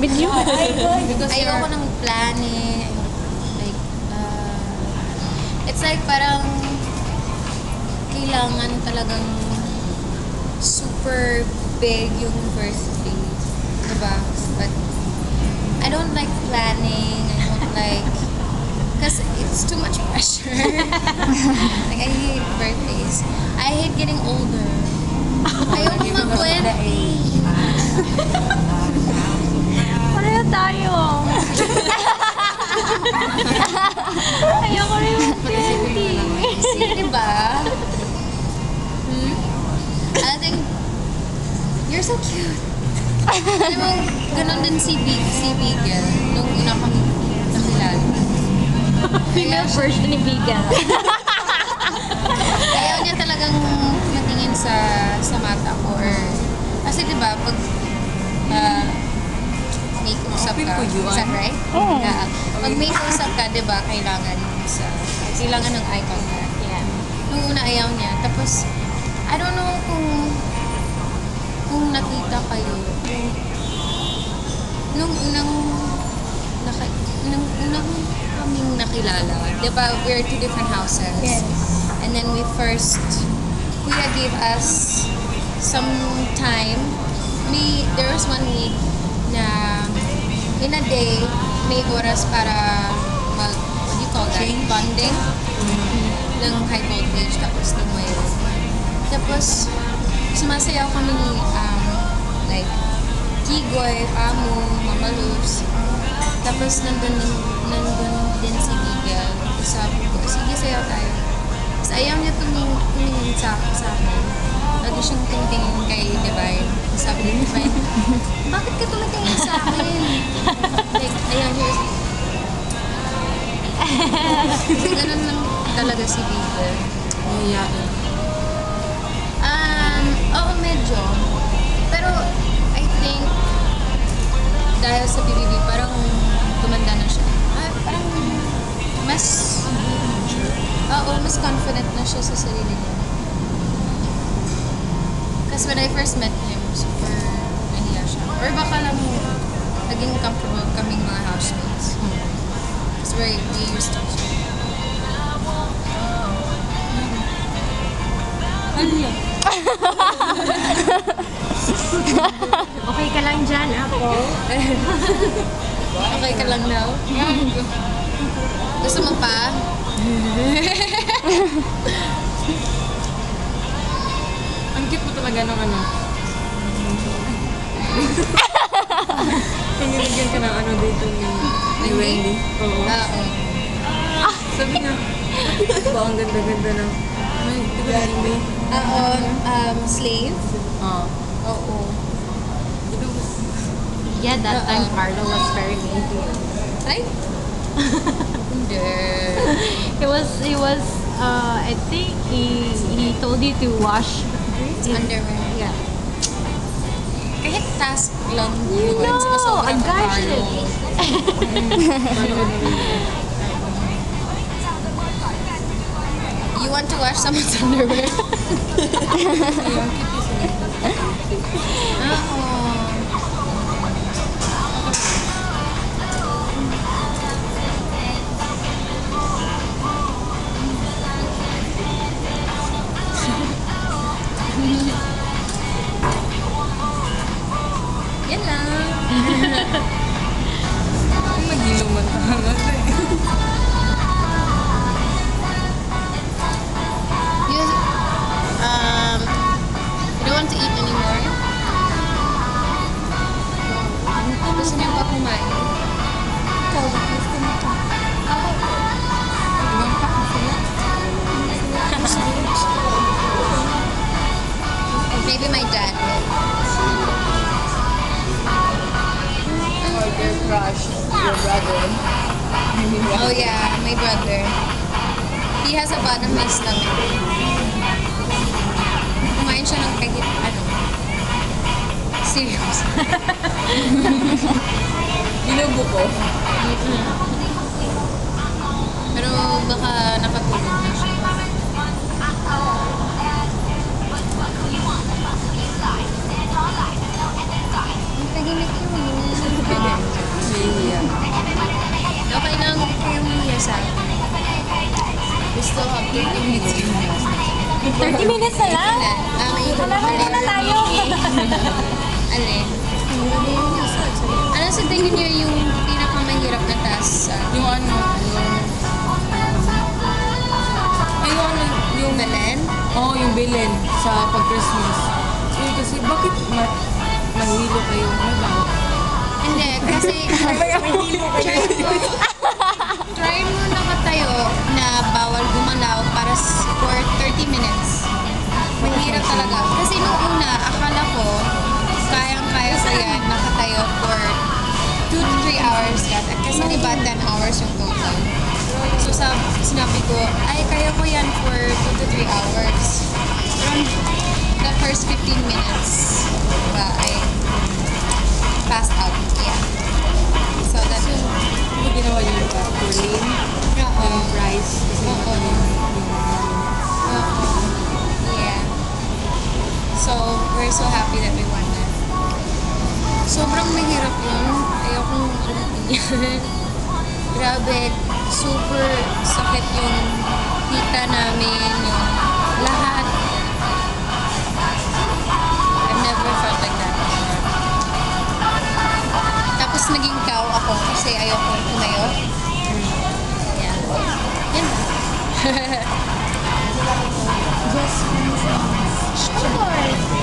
With you? Because ayoko ng planning. Like, uh, it's like parang kailangan talagang super big yung first phase. Diba? But I don't like planning. I don't like... Because it's too much pressure. like, I hate birthdays. I hate getting older. Ayoko mag-20. Cute. Alam mo, ganun din si Big, si Bigel, nung una kami nakilala. Female version ni Bigel. Ayaw niya talagang matingin sa sa mata ko or kasi 'di ba pag uh, may usap ka, is that right? Oo. Yeah. Pag may usap ka, 'di ba, kailangan sa kailangan ng eye contact. Yeah. Nung una ayaw niya, tapos I don't know kung kung nakita kayo nung unang naka, nung unang kaming nakilala, 'di ba, we're two different houses. Yes. And then we first, Kuya gave us some time. May, there was one week na in a day, may oras para mag, what do you call that? Bonding ng high voltage tapos ng may Tapos, sumasayaw kami ni, um, like, Kigoy, Pamu, Mama Luz. Tapos, nandun, nandun din si. Tapos sabi ko, sige, sayaw tayo. Tapos ayaw niya tumingin, tumingin sa, sa akin. Lagi siyang tingtingin kay Divine. Sabi ni Divine, bakit ka tumitingin sa akin? like, ayaw niya. ganun lang talaga si Miguel. Mahihain. Medyo. Pero, I think, dahil sa BBB, parang tumanda na siya. Ah, parang, mas, oo, mas confident na siya sa sarili niya. Kasi when I first met him, super nahiya siya. Or baka lang, naging comfortable kaming mga housemates. Because we, we used to Okay ka lang dyan, ako. Okay ka lang daw? Gusto mo pa? Ang cute mo talaga ng ano. Pinilagyan ka ng ano dito ni, ni Wendy. Oo. Oo. Sabi niya, ba ang ganda-ganda ng... Ay, di ba Wendy? Oo, um, slave? Oo. Oo. Yeah, that time Carlo was very mean to you. Ay? Hindi. He was, he was, uh, I think he, he told you to wash his Underwear. Yeah. Kahit task lang You yun. know, ka, got Carlo. You want to wash someone's underwear? Yan lang. Nga. You, um, you don't want to eat anymore? Gusto niyo ba kumain? Ikaw, gusto mo pa. Ibang pa sila. Maybe my dad will. Crush, your brother. Oh yeah, my brother. He has a bottomless stomach. Kumain siya ng kahit ano. Serious. Binubo ko. Pero 30 minutes na lang. 30 minutes na lang? Kalaman ko na tayo. Ano eh? Ano sa tingin niyo yung pinakamahirap na task? Yung ano? Yung... Yung ano? Yung Belen? Oo, yung Belen sa pag-Christmas. Kasi bakit ma mahilo kayo? Ano ba? Hindi, kasi... Mahilo kayo? Kasi di ba 10 hours yung total. So sab sinabi ko, ay kaya ko yan for 2 to 3 hours. Around the first 15 minutes, diba, I passed out. Yeah. So that's it. Ano ginawa niyo yung uh, Pauline? Oo. Yung price? Oo. Oo. Yeah. So, we're so happy that we won that. Sobrang mahirap yun. Yan. Grabe, super sakit yung kita namin, yung lahat. I've never felt like that before. Tapos naging cow ako kasi ayokong tumayo. Yeah. Yan lang. Sure.